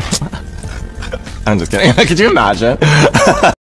I'm just kidding. Could you imagine?